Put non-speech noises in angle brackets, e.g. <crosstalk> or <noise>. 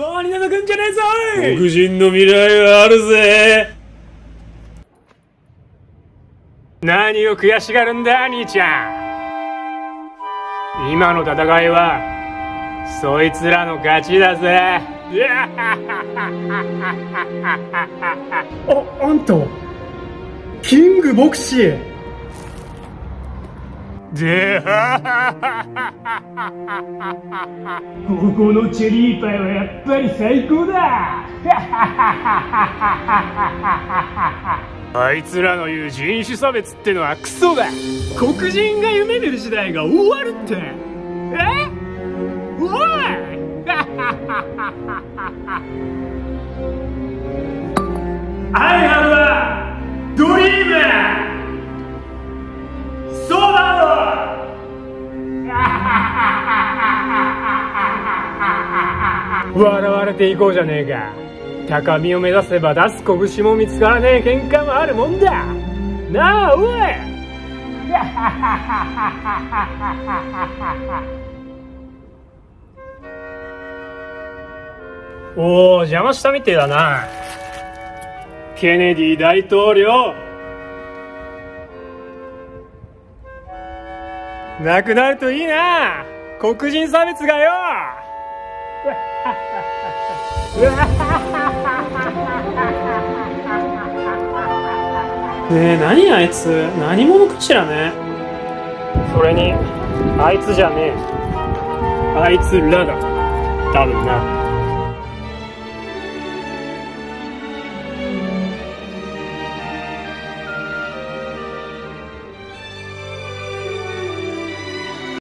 周り叩くんじゃねえぞ黒人の未来はあるぜ。何を悔しがるんだ兄ちゃん。今の戦いはそいつらの勝ちだぜ。<laughs> ああんたキング牧師でここのチェリーパイはやっぱり最高だ。<laughs> あいつらの言う人種差別ってのはクソだ。黒人が夢見る時代が終わるって。え？おい！<laughs> アイ笑われていこうじゃねえか。高みを目指せば出す拳も見つからねえ。喧嘩もあるもんだ。なあおい。<laughs> おお邪魔したみてえだな。ケネディ大統領。なくなるといいな。黒人差別がよ。ね <laughs> え何あいつ？何者かしらね？それにあいつじゃねえ。あいつらだ。多分な